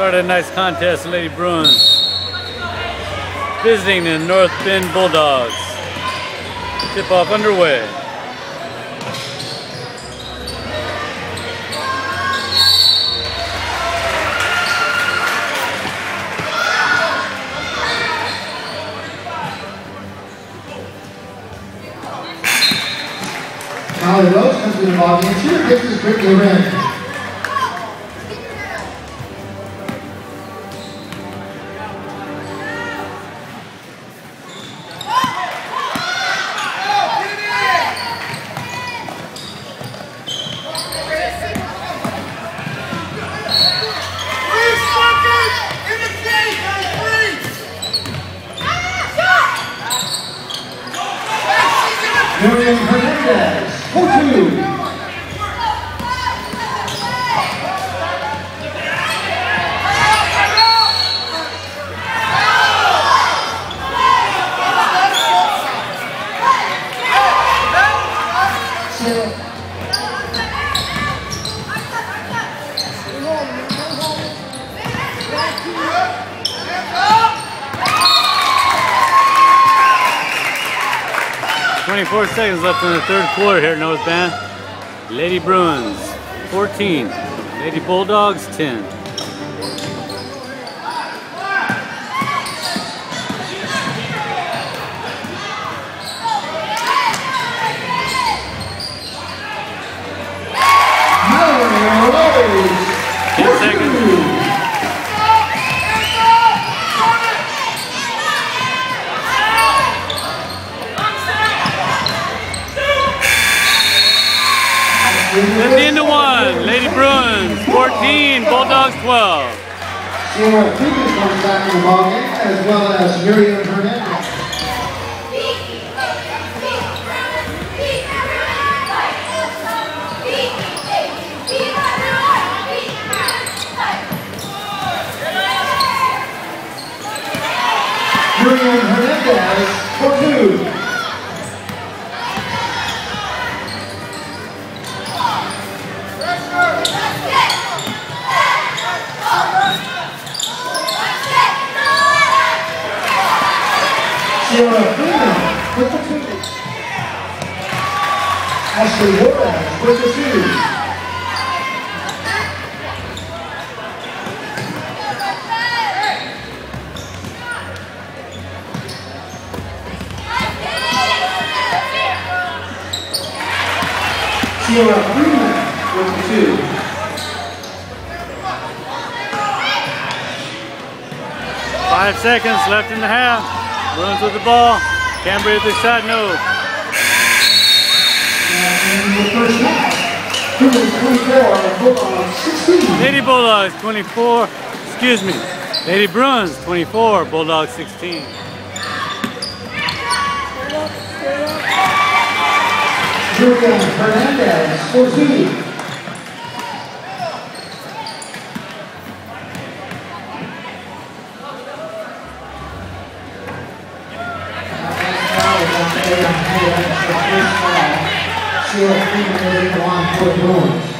Started a nice contest, Lady Bruins. Visiting the North Bend Bulldogs. Tip off underway. Molly Rose comes to the ballgame. She gets this quickly red. Miriam Hernandez, two. 24 seconds left in the third quarter here, North Bend. Lady Bruins, 14. Lady Bulldogs, 10. 15 to 1, Lady Bruins 14, Bulldogs 12. Comes back in the ballgame, as well as Miriam Hernandez. Miriam Hernandez for two. Sierra Freeman with the two. Ashley Juarez with the two. Sierra Freeman with the two. Five seconds left in the half. Bruins with the ball. Cambria with the shot, no. Lady Bulldogs 24, excuse me, Lady Bruins 24, Bulldogs 16. Julian Hernandez, 14. sure Sheila Freeman, Lady Blonde, Fort Lawrence.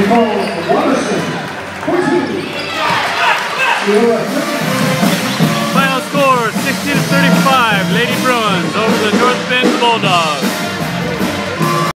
Nicole Watterson, 14. Final score 60 to 35. Lady Bruins over the North Bend Bulldogs.